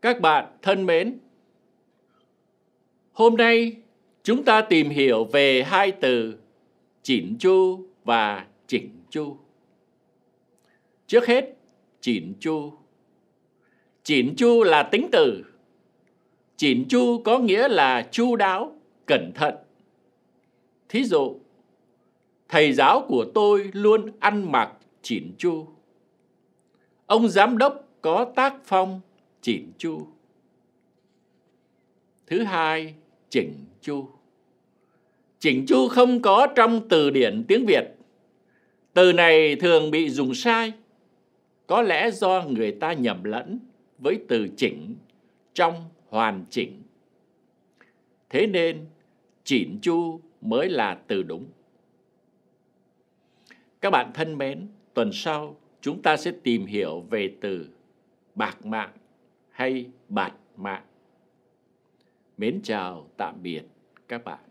Các bạn thân mến, hôm nay chúng ta tìm hiểu về hai từ chỉn chu và chỉnh chu. Trước hết, chỉn chu. Chỉn chu là tính từ. Chỉn chu có nghĩa là chu đáo, cẩn thận. Thí dụ, thầy giáo của tôi luôn ăn mặc chỉn chu. Ông giám đốc có tác phong chỉn chu. Thứ hai, chỉnh chu. Chỉnh chu không có trong từ điển tiếng Việt. Từ này thường bị dùng sai, có lẽ do người ta nhầm lẫn với từ chỉnh trong hoàn chỉnh. Thế nên, chỉnh chu mới là từ đúng. Các bạn thân mến, tuần sau chúng ta sẽ tìm hiểu về từ bạc mạng hay bạt mạng. Mến chào tạm biệt các bạn.